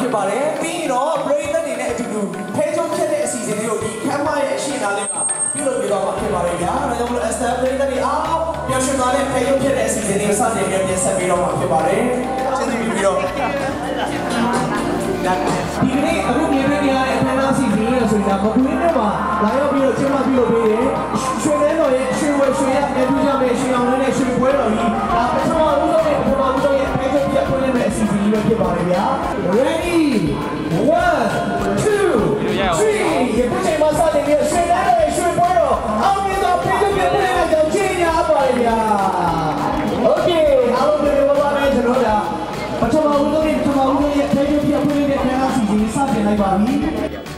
ဖြစ်ပါတယ်ပြီးရင်တော့ break တွေနဲ့အတူတူဖဲချုံဖြစ်တဲ့အစီအစဉ်လေးကိုဒီခမ်းမရဲ့အရှိနာလေးမှာပြုလုပ်ပြတော့မှာဖြစ်ပါတယ်ဗျာဒါကြောင့်မလို့ Esther break တွေအားပျော်ရွှင်ပါတဲ့ဖဲချုံဖြစ်တဲ့အစီအစဉ်လေးကိုစတင်ပြီးပြင်ဆက်ပြီးတော့မှာဖြစ်ပါတယ်ကျေးဇူးပြီးတော့ဒီကနေ့အခုမြင်နေရတဲ့အခမ်းအနားစီစဉ်ရဆိုတာမကွေးနဲ့မှာလာရောက်ပြီးတော့ကျင်းပပြုလုပ်ပေးတယ်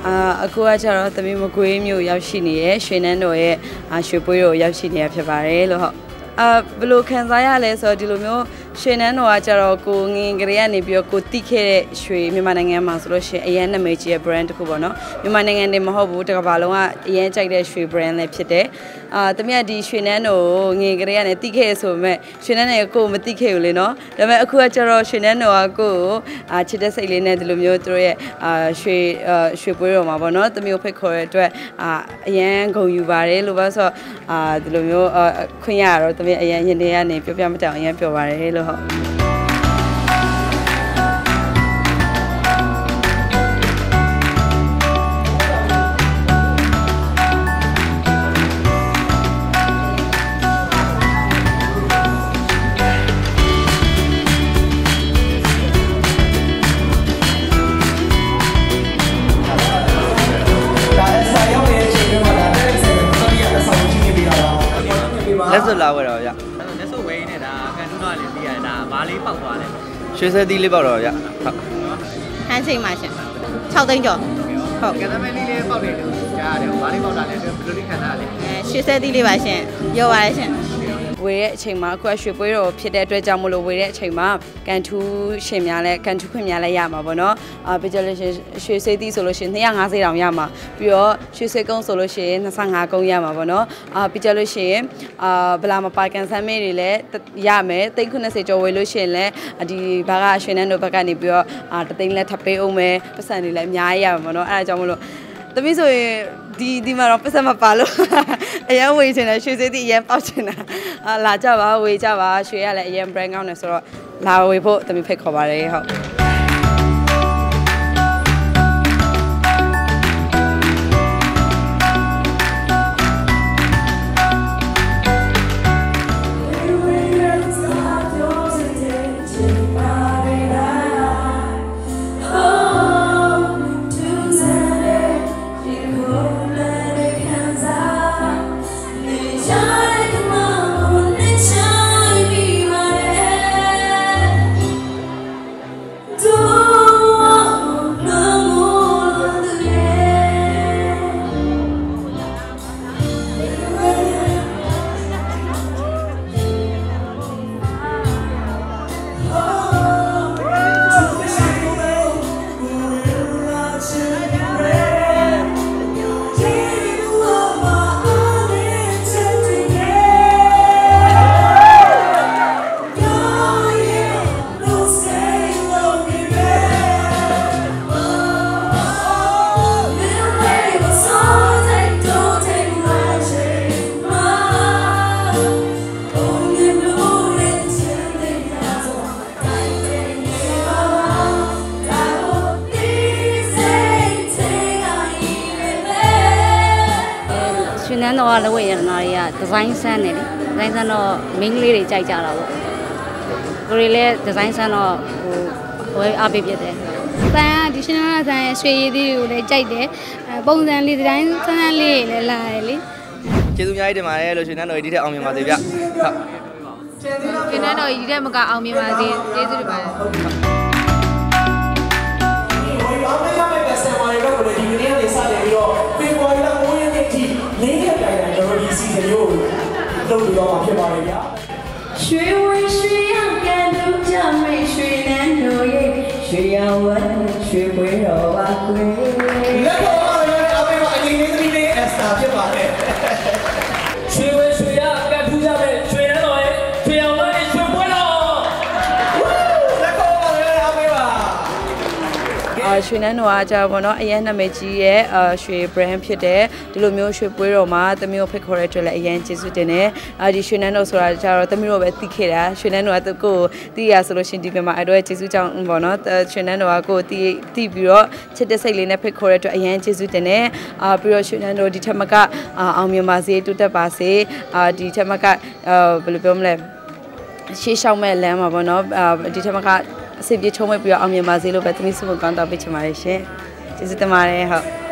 အာအခုကကျတော့သမီးမကွေးမျိုးရောက်ရှိနေရရွှေနန်းတော်ရဲ့အာရွှေပွဲတော်ရောက်ရှိနေရဖြစ်ပါတယ်လို့ဟုတ်အာဘယ်လိုခံစားရလဲဆိုတော့ဒီလိုမျိုး ရွှေနန်းတော်ကကျတော့ကိုငင်ကလေးကနေပြီးတော့ကိုတိခဲ့တဲ့ရွှေမြန်မာနိုင်ငံမှာဆိုလို့ရှိရင်အရန်နာမည်ကြီးရဲ့ brand တစ်ခုပေါ့နော်မြန်မာနိုင်ငံတည်းမဟုတ်ဘူးတစ်ကမ္ဘာလုံးကအရန်ကြိုက်တဲ့ရွှေ brand လည်းဖြစ်တယ်အာတမီးကဒီရွှေနန်းတော်ကိုငင်ကလေးကနေတိခဲ့ဆိုပေမဲ့ရွှေနန်းနယ်ကိုမတိခဲ့ဘူးလေနော်ဒါပေမဲ့အခုကကျတော့ရွှေနန်းတော်ကကိုကိုအာချစ်တဲ့စိတ်လေးနဲ့ဒီလိုမျိုးသူတို့ရဲ့အာရွှေအာရွှေပွဲတော်မှာပေါ့နော်တမီးကိုဖိတ်ခေါ်ရတဲ့အတွက်အာအရန်ဂုဏ်ယူပါတယ်လို့ပါဆိုတော့အာဒီလိုမျိုးအာခွင့်ရတော့တမီးအရန်ရင်ထဲကနေပြောပြမတောင်အရန်ပြောပါတယ်လို့ဟုတ်ဒါအစာရောက်နေ ရွှေစဲသီးလေးပေါ့တော့ဗျဟုတ်ဟန်းချိန်ပါရှင်6သိန်းကျော်ဟုတ်ကန်သမလေးလေးပောက်တယ်လို့ကြားရတယ်မားလေးပောက်တာလည်းဘယ်လိုလေးခံစားရလဲအဲရွှေစဲသီးလေးပါရှင်ရောပါတယ်ရှင် ဝေတဲ့အချိန်မှာအခုကရွှေပွဲတော်ဖြစ်တဲ့အတွက်ကြောင့်မလို့ဝေတဲ့အချိန်မှာကန်ထူးရှင်များလဲကန်ထူးခွင့်များလဲရမှာပေါ့နော်အာပြီးကြလို့ရှိရင်ရွှေစိတ်သီးဆိုလို့ရှိရင်250တောင်ရမှာပြီးတော့ရွှေစိတ်ကုန်းဆိုလို့ရှိရင်25ကုန်းရမှာပေါ့နော်အာပြီးကြလို့ရှိရင်အာဗလာမပါကန်ဆန်းမေးတွေလည်းရမယ်390ကျော်ဝေလို့ရှိရင်လည်းဒီဘာကရွှေနန်းတို့ဘက်ကနေပြီးတော့အာတသိန်းလက်ထပ်ပေးအောင်မယ်ပတ်စံတွေလည်းအများကြီးရမှာပေါ့နော်အဲဒါကြောင့်မလို့သမီးဆိုရင် ဒီဒီမှာတော့ပတ်စံမပါလို့အရန်ဝေချင်တယ်ရွှေစေးတီအရန်ပေါက်ချင်တာအာလာကြပါဝေကြပါရွှေရလည်းအရန် brand ကောင်းတယ်ဆိုတော့လာဝေဖို့သမီးဖိတ်ခေါ်ပါတယ်ဟုတ် တော်ကလက်ဝဲရတနာတွေကဒီဇိုင်းဆန်းတယ်လေဒီဇိုင်းဆန်းတော့မိန်းကလေးတွေကြိုက်ကြတာပေါ့ကိုရီလည်းဒီဇိုင်းဆန်းတော့ဟိုဝဲအားပေးပြတယ်။တန်ကဒီရှင်နာဆန်ရဲ့ရွှေရည်သီးတွေကိုလည်းကြိုက်တယ်။အဲပုံစံလေးဒီတိုင်းဆန်းဆန်းလေးတွေလည်းလာတယ်လေကျေးဇူးအများကြီးတင်ပါတယ်လို့ရွှေနန်းတော်ကြီးဒီထက်အောင်မြင်ပါစေဗျဟုတ်ဒီနေ့တော့ဒီတဲ့မကအောင်မြင်ပါစေကျေးဇူးတင်ပါတယ် လုပ်ပြီးတော့မှာဖြစ်ပါတယ်ဗျာရွှေဝေရွှေရကန်တူကြမေရွှေနန်းတို့ရဲ့ရွှေရဝဲရွှေပွဲတော်ပါကွယ်လက်ပေါ်မှာလည်းအမေကအရင်လေးသမီးလေးအက်စတာဖြစ်ပါတယ်ရွှေဝဲရွှေ ရွှေပွဲတော်လက်ပေါ်မှာလည်းအမေပါကဲအာရွှေနန်းတော်ကကြာပေါ့နော်အရန်နာမည်ကြီးရဲ့အာရွှေ brand ဖြစ်တဲ့ဒီလိုမျိုးရွှေပွဲတော်မှာသမီးတို့ဖိတ်ခေါ်တဲ့အတွက်လည်းအရန်ကျေးဇူးတင်တယ်အာဒီရွှေနန်းတော်ဆိုတာကြာတော့သမီးတို့ပဲသိခဲ့တာရွှေနန်းတော်ကသူ့ကိုသိရဆိုလို့ရှင်ဒီပြန်မှာအဲ့တော့ကျေးဇူးကြောင့်ပေါ့နော်ရွှေနန်းတော်ကကိုသိသိပြီးတော့ချစ်တဲ့စိတ်လေးနဲ့ဖိတ်ခေါ်တဲ့အတွက်အရန်ကျေးဇူးတင်တယ်အာပြီးတော့ရွှေနန်းတော်ဒီထက်မကအာအောင်မြင်ပါစေတိုးတက်ပါစေအာဒီထက်မကအာဘယ်လိုပြောမလဲရှေးရှောက်မဲ့လမ်းမှာပေါ့နော်အာဒီထက်မက အစီပြေချုံးမဲ့ပြီးတော့အောင်မြင်ပါစေလို့ပဲသမီးစုမကောင်းတောင်းပေးချင်ပါတယ်ရှင်ကျေးဇူးတင်ပါတယ်ဟုတ်မေ